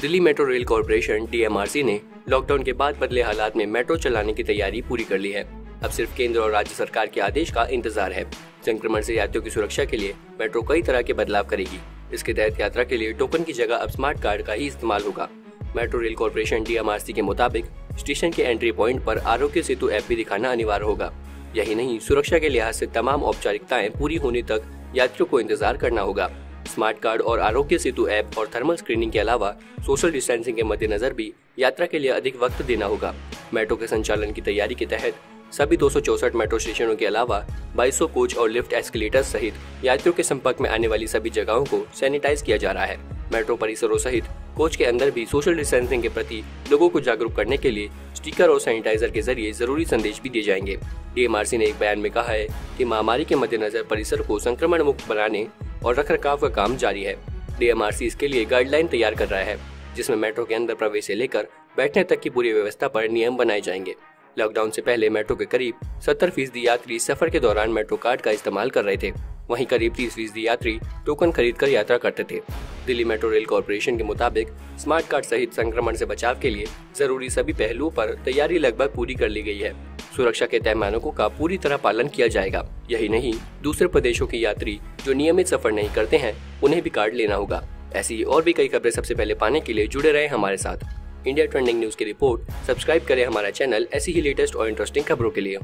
Delhi metro rail corporation, DMRC ने lockdown के बाद बदले हालात में मेट्रो चलाने की तैयारी पूरी कर ली है। अब सिर्फ़ केंद्र और राज्य सरकार के आदेश का इंतज़ार है। संक्रमण से यात्रियों की सुरक्षा के लिए मेट्रो कई तरह के बदलाव करेगी। इसके तहत यात्रा के लिए टोकन की जगह अब स्मार्ट कार्ड का ही इस्तेमाल होगा। मेट्रो रेल कॉरपोरेशन, डीएमआरसी के मुताबिक स्टेशन के एंट्री प्वाइंट पर आरोग्य सेतु ऐप भी दिखाना अनिवार्य होगा। यही नहीं, सुरक्षा के लिहाज से तमाम औपचारिकताएँ पूरी होने तक यात्रियों को इंतज़ार करना होगा। स्मार्ट कार्ड और आरोग्य सेतु ऐप और थर्मल स्क्रीनिंग के अलावा सोशल डिस्टेंसिंग के मद्देनजर भी यात्रा के लिए अधिक वक्त देना होगा। मेट्रो के संचालन की तैयारी के तहत सभी दो मेट्रो स्टेशनों के अलावा 2200 कोच और लिफ्ट एस्केलेटर सहित यात्रियों के संपर्क में आने वाली सभी जगहों को सैनिटाइज किया जा रहा है। मेट्रो परिसरों सहित कोच के अंदर भी सोशल डिस्टेंसिंग के प्रति लोगों को जागरूक करने के लिए स्टिकर और सैनिटाइजर के ज़रिए ज़रूरी संदेश भी दिए जाएँगे। डीएमआरसी ने एक बयान में कहा है कि महामारी के मद्देनजर परिसर को संक्रमण मुक्त बनाने और रख रखाव का काम जारी है। डीएमआरसी इसके लिए गाइडलाइन तैयार कर रहा है, जिसमें मेट्रो के अंदर प्रवेश से लेकर बैठने तक की पूरी व्यवस्था पर नियम बनाए जाएँगे। लॉकडाउन से पहले मेट्रो के करीब सत्तर फ़ीसदी यात्री सफ़र के दौरान मेट्रो कार्ड का इस्तेमाल कर रहे थे। वहीं करीब तीस फ़ीसदी यात्री टोकन खरीद कर यात्रा करते थे। दिल्ली मेट्रो रेल कॉरपोरेशन के मुताबिक स्मार्ट कार्ड सहित संक्रमण से बचाव के लिए ज़रूरी सभी पहलुओं पर तैयारी लगभग पूरी कर ली गई है। सुरक्षा के तय मानकों का पूरी तरह पालन किया जाएगा। यही नहीं, दूसरे प्रदेशों के यात्री जो नियमित सफ़र नहीं करते हैं, उन्हें भी कार्ड लेना होगा। ऐसी और भी कई खबरें सबसे पहले पाने के लिए जुड़े रहे हमारे साथ। इंडिया ट्रेंडिंग न्यूज़ की रिपोर्ट, सब्सक्राइब करें हमारा चैनल ऐसी ही लेटेस्ट और इंटरेस्टिंग खबरों के लिए।